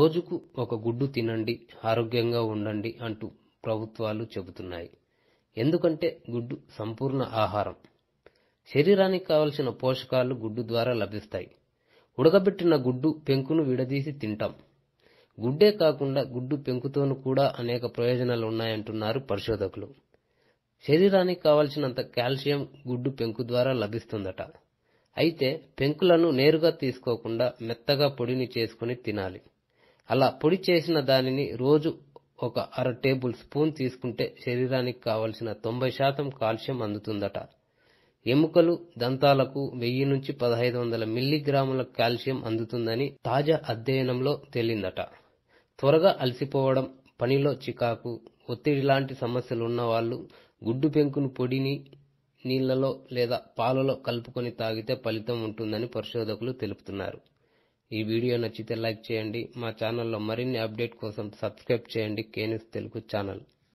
రోజుకు ఒక గుడ్డు తినండి ఆరోగ్యంగా ఉండండి అంటూ ప్రభుత్వాలు చెబుతున్నాయి. ఎందుకంటే గుడ్డు సంపూర్ణ ఆహారం. శరీరానికి కావలసిన పోషకాలు గుడ్డు ద్వారా లభిస్తాయి. ఉడకబెట్టిన గుడ్డు పెంకును విడదీసి తింటాం. గుడ్డే కాకుండా గుడ్డు పెంకుతోనూ కూడా అనేక ప్రయోజనాలు ఉన్నాయంటున్నారు పరిశోధకులు. శరీరానికి కావలసినంత కాల్షియం గుడ్డు పెంకు ద్వారా లభిస్తుందట. అయితే పెంకులను నేరుగా తీసుకోకుండా మెత్తగా పొడిని చేసుకుని తినాలి. అలా పొడి చేసిన దానిని రోజు ఒక అర టేబుల్ స్పూన్ తీసుకుంటే శరీరానికి కావలసిన తొంభై శాతం కాల్షియం అందుతుందట. ఎముకలు దంతాలకు వెయ్యి నుంచి పదహైదు వందల మిల్లీగ్రాముల కాల్షియం అందుతుందని తాజా అధ్యయనంలో తేలిందట. త్వరగా అలసిపోవడం పనిలో చికాకు ఒత్తిడి లాంటి సమస్యలు ఉన్నవాళ్ళు గుడ్డు పెంకును పొడిని నీళ్ళలో లేదా పాలలో కలుపుకొని తాగితే ఫలితం ఉంటుందని పరిశోధకులు తెలుపుతున్నారు. ఈ వీడియో నచ్చితే లైక్ చేయండి. మా ఛానల్లో మరిన్ని అప్డేట్ కోసం సబ్స్క్రైబ్ చేయండి. కేనిస్ తెలుగు ఛానల్.